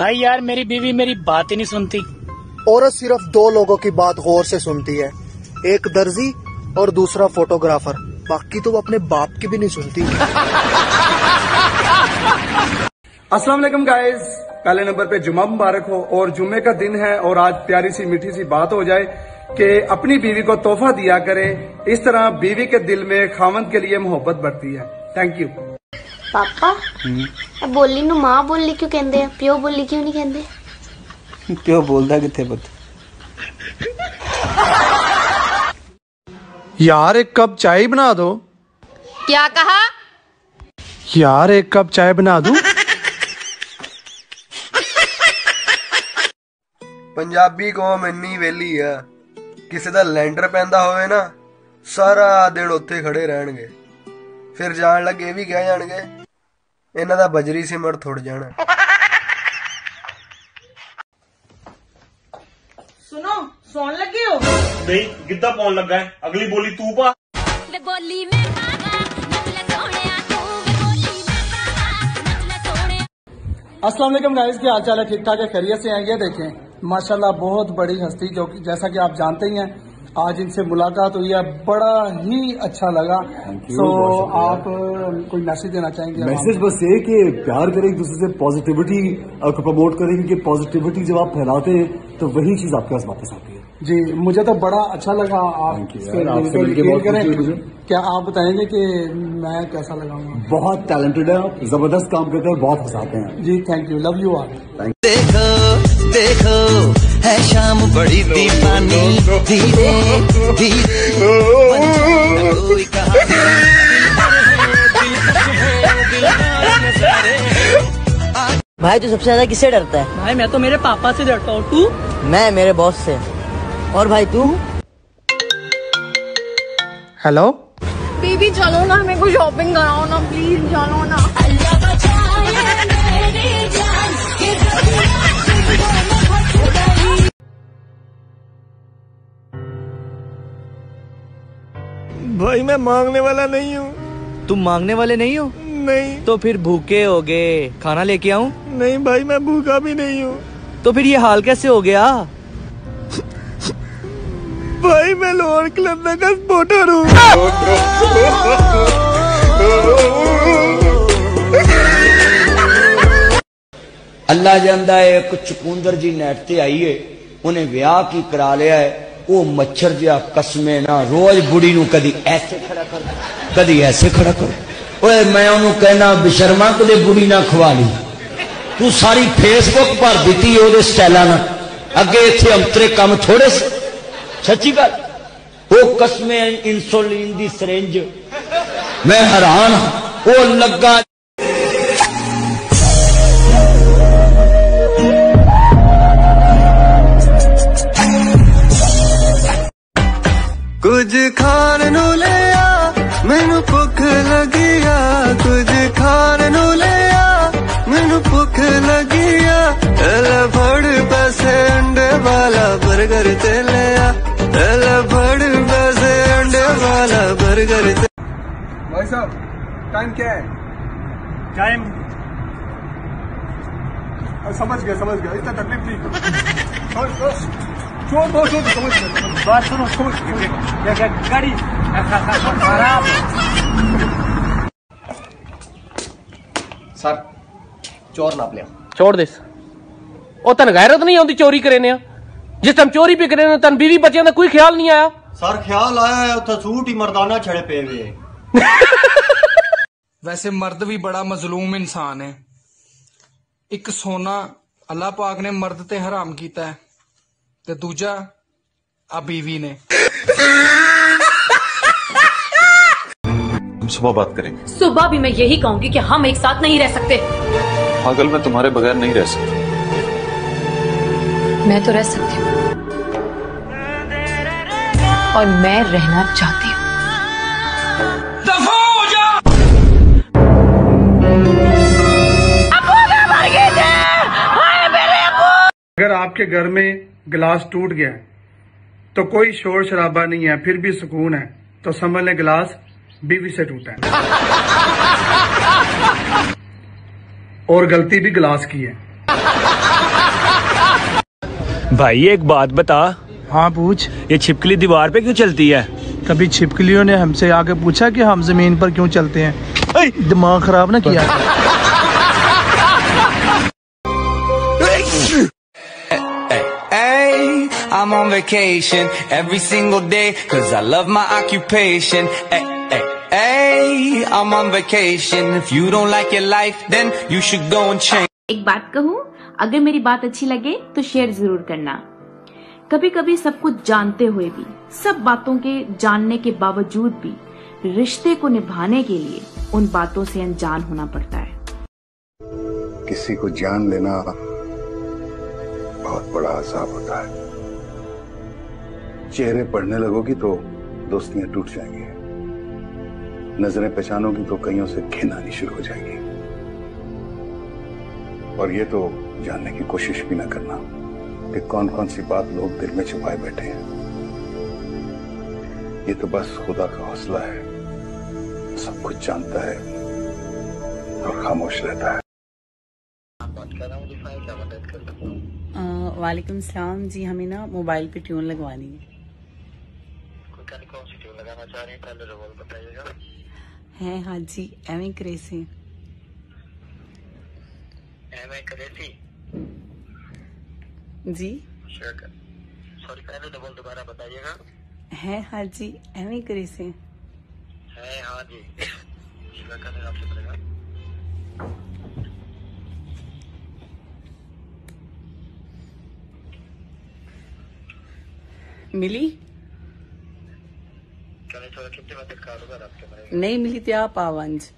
भाई यार मेरी बीवी मेरी बात ही नहीं सुनती। औरत सिर्फ़ दो लोगों की बात गौर से सुनती है। एक दर्जी और दूसरा फोटोग्राफर। बाकी तो वो अपने बाप की भी नहीं सुनती। अस्सलाम वालेकुम गाइस। पहले नंबर पे जुमा मुबारक हो और जुम्मे का दिन है और आज प्यारी सी मीठी सी बात हो जाए कि अपनी बीवी को तोहफा दिया करें। इस तरह बीवी के दिल में खावंद के लिए मोहब्बत बढ़ती है। थैंक यू ਪਾਪਾ ਇਹ ਬੋਲੀ ਨੂੰ ਮਾਂ ਬੋਲੀ ਕਿਉਂ ਕਹਿੰਦੇ ਆ ਪਿਓ ਬੋਲੀ ਕਿਉਂ ਨਹੀਂ ਕਹਿੰਦੇ ਪਿਓ ਬੋਲਦਾ ਕਿੱਥੇ ਪੁੱਤ यार एक कप चाय बना दो क्या कहा यार एक कप चाय बना दूं ਪੰਜਾਬੀ ਕੌਮ ਇੰਨੀ ਵੇਲੀ ਆ ਕਿਸੇ ਦਾ ਲੈਂਡਰ ਪੈਂਦਾ ਹੋਵੇ ਨਾ ਸਾਰਾ ਦਿਨ ਉੱਥੇ ਖੜੇ ਰਹਿਣਗੇ ਫਿਰ ਜਾਣ ਲੱਗੇ ਇਹ ਵੀ ਕਹਿ ਜਾਣਗੇ ਇਹਨਾਂ ਦਾ ਬਜਰੀ ਸਿਮਟ ਥੁੜ ਜਾਣਾ ਸੁਣੋ ਸੌਣ ਲੱਗੇ ਹੋ ਨਹੀਂ ਗਿੱਧਾ ਪਾਉਣ ਲੱਗਾ ਹੈ ਅਗਲੀ ਬੋਲੀ ਤੂੰ ਪਾ ਵੇ ਬੋਲੀ ਮੈਂ ਪਾਵਾ ਨੱਚਲੇ ਸੋਹਣਿਆ ਤੂੰ ਵੇ ਬੋਲੀ ਮੈਂ ਪਾਵਾ ਨੱਚਲੇ ਸੋਹਣਿਆ अस्सलाम वालेकुम गाइस क्या हाल चाल है ठीक ठाक है खैरियत से हैं ये देखें माशाल्लाह बहुत बड़ी हस्ती जो कि जैसा कि आप जानते ही हैं आज इनसे मुलाकात हुई है। बड़ा ही अच्छा लगा। तो आप कोई मैसेज देना चाहेंगे? मैसेज बस ये कि प्यार करें एक दूसरे से पॉजिटिविटी को प्रमोट करें क्योंकि पॉजिटिविटी जब आप फैलाते हैं तो वही चीज़ आपके पास वापस आती है। जी मुझे तो बड़ा अच्छा लगा आप करें क्या आप बताएँगे कि मैं कैसा लगाऊँगा बहुत टैलेंटेड है आप ज़बरदस्त काम करते हैं और बहुत हंसाते हैं। जी thank you love you all देखो देखो है शाम बड़ी दीवानी धीरे धीरे। भाई तू सबसे ज़्यादा किससे डरता है? भाई मैं तो मेरे पापा से डरता हूँ तू? मैं मेरे बॉस से। और भाई तू? हेलो बेबी चलो ना हमें को शॉपिंग कराओ ना प्लीज़ चलो ना। भाई मैं मांगने वाला नहीं हूँ। तुम मांगने वाले नहीं हो? नहीं। तो फिर भूखे हो गए। खाना लेके आऊँ? नहीं भाई मैं भूखा भी नहीं हूँ। तो फिर ये हाल कैसे हो गया? भाई मैं लोअर क्लब में का स्पोटर हूँ। अल्लाह जानता है एक चुकुंदर जी नेट ते आई है उन्हें विह की करा लिया है। ਉਹ ਮੱਛਰ ਜਿਹਾ ਕਸਮੇ ਨਾ ਰੋਜ਼ ਬੁੜੀ ਨੂੰ ਕਦੀ ਐਸੇ ਖੜਾ ਕਰ ਕਦੀ ਐਸੇ ਖੜਾ ਕਰ ਓਏ ਮੈਂ ਉਹਨੂੰ ਕਹਿਣਾ ਬਿਸ਼ਰਮਾ ਕਦੇ ਬੁੜੀ ਨਾ ਖਵਾ ਲਈ ਤੂੰ ਸਾਰੀ ਫੇਸਬੁੱਕ ਭਰ ਦਿੱਤੀ ਉਹਦੇ ਸਟਾਈਲਾਂ ਨਾਲ ਅੱਗੇ ਇੱਥੇ ਅੰਤਰੇ ਕੰਮ ਥੋੜੇ ਸੀ ਸੱਚੀ ਗੱਲ ਉਹ ਕਸਮੇ ਇਨਸੂਲਿਨ ਦੀ ਸਿਰਿੰਜ ਮੈਂ ਹੈਰਾਨ ਹਾਂ। ਉਹ ਲੱਗਾ कुछ खान नो ले आ भुख लगी कुछ खान नो ले आ भुख लगी बड़ पैसे अंडे वाला बर्गर ते ले बड़ पैसे अंडे वाला बर्गर ते भाई साहब टाइम क्या है? टाइम समझ गया समझ गया इतना तकलीफ़ नहीं। छोड़ छोड़ छोड़ दो छोड़ दो, समझ गया बात सुनो समझ गाड़ी खराब ਸਰ ਚੋਰ ਨਾਪ ਲਿਆ छोड़ दे ਉਹ ਤਨ ਗੈਰਤ ਨਹੀਂ ਆਉਂਦੀ ਚੋਰੀ ਕਰੇ ਨੇ ਜਿਸ ਟਾਈਮ ਚੋਰੀ ਵੀ ਕਰੇ ਨੇ ਤਨ ਬੀਵੀ ਬੱਚਿਆਂ ਦਾ ਕੋਈ ਖਿਆਲ ਨਹੀਂ ਆਇਆ ਸਰ ਖਿਆਲ ਆਇਆ ਹੈ ਉੱਥੇ ਸੂਟ ਹੀ ਮਰਦਾਨਾ ਛੜੇ ਪਏ ਵੇ वैसे मर्द भी बड़ा मजलूम इंसान है एक सोना अल्लाह पाक ने मर्द ते हराम कीता है ते दूजा आ बीवी ने। हम सुबह बात करेंगे। सुबह भी मैं यही कहूँगी कि हम एक साथ नहीं रह सकते। पागल मैं तुम्हारे बगैर नहीं रह सकता। मैं तो रह सकती हूँ। और मैं रहना चाहती हूँ। अगर आपके घर में गिलास टूट गया। है तो कोई शोर शराबा नहीं है फिर भी सुकून है। तो समझ लें गिलास बीवी से टूटा है। और गलती भी गिलास की है। भाई एक बात बता। हाँ पूछ। ये छिपकली दीवार पे क्यों चलती है? कभी छिपकलियों ने हमसे आके पूछा कि हम ज़मीन पर क्यों चलते हैं? दिमाग खराब ना किया? I'm on vacation every single day cause I love my occupation. Hey, hey, hey, I'm on vacation. If you don't like your life, then you should go and change. एक बात कहूँ अगर मेरी बात अच्छी लगे तो शेयर ज़रूर करना कभी कभी सब कुछ जानते हुए भी सब बातों के जानने के बावजूद भी रिश्ते को निभाने के लिए उन बातों से अनजान होना पड़ता है किसी को जान लेना बहुत बड़ा अजाब होता है चेहरे पढ़ने लगोगी तो दोस्तियाँ टूट जाएँगी। नज़रें पहचानोगी तो कईयों से घिन आनी शुरू हो जाएगी। और ये तो जानने की कोशिश भी ना करना कि कौन कौन सी बात लोग दिल में छुपाए बैठे हैं। ये तो बस खुदा का हौसला है। सब कुछ जानता है और खामोश रहता है। वालेकुम सलाम जी, हमें ना मोबाइल पे ट्यून लगवानी है। कौन सी ट्यून लगाना चाह रहे हैं? पहले बताइएगा। है जी एवं करेसी सॉरी पहले डबल दोबारा बताइएगा। है हाँ एवं है हाँ जी। शिवा का पड़ेगा मिली? नहीं मिली थी आप आवंज